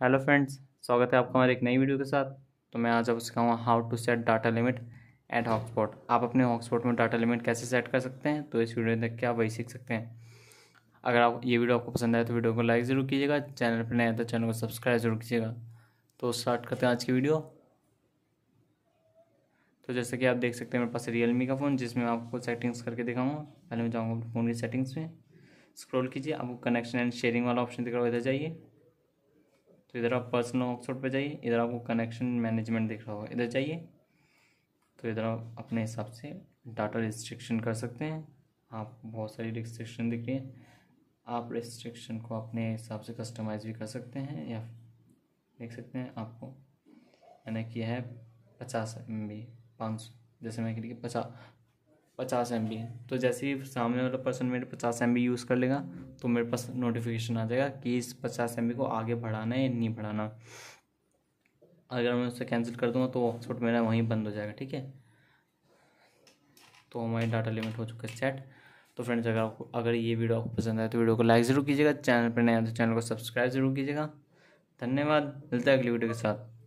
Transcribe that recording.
Hello friends, स्वागत है आपका हमारे एक नई वीडियो के साथ। तो मैं आज आपको सिखाऊँगा how to set data limit at hotspot आप अपने हॉटस्पॉट में डाटा लिमिट कैसे सेट कर सकते हैं? तो इस वीडियो में देख के आप वही सीख सकते हैं। अगर आप, ये वीडियो आपको पसंद आए तो वीडियो को लाइक ज़रूर कीजिएगा, चैनल पर नया तो चैनल को सब्सक्राइब ज़रूर कीजिएगा। तो स्टार्ट करते हैं आज की वीडियो। तो जैसे कि आप देख सकते हैं, मेरे पास रियल का फ़ोन जिसमें मैं आपको सेटिंग्स करके दिखाऊँगा। पहले मैं जाऊँगा फ़ोन की सेटिंग्स में। स्क्रॉल कीजिए, आपको कनेक्शन एंड शेयरिंग वाला ऑप्शन दिख रहा जाइए। तो इधर आप पर्सनल ऑक्सफोर्ड पे जाइए, इधर आपको कनेक्शन मैनेजमेंट दिख रहा होगा। इधर जाइए तो इधर आप अपने हिसाब से डाटा रिस्ट्रिक्शन कर सकते हैं। आप बहुत सारी रिस्ट्रिक्शन दिख रही है। आप रिस्ट्रिक्शन को अपने हिसाब से कस्टमाइज भी कर सकते हैं या देख सकते हैं आपको। मैंने किया है पचास एम बी पाँच सौ जैसे मैं कह पचास पचास एम बी तो जैसे ही सामने वाला पर्सन मेरे पचास एम बी यूज़ कर लेगा तो मेरे पास नोटिफिकेशन आ जाएगा कि इस पचास एम को आगे बढ़ाना है या नहीं बढ़ाना। अगर मैं उसे कैंसिल कर दूँगा तो हॉटस्पॉट मेरा वहीं बंद हो जाएगा, ठीक है? तो हमारी डाटा लिमिट हो चुका है सेट तो फ्रेंड्स अगर आपको, अगर ये वीडियो आपको पसंद आए तो वीडियो को लाइक ज़रूर कीजिएगा। चैनल पर नया तो चैनल को सब्सक्राइब ज़रूर कीजिएगा। धन्यवाद। मिलता है अगली वीडियो के साथ।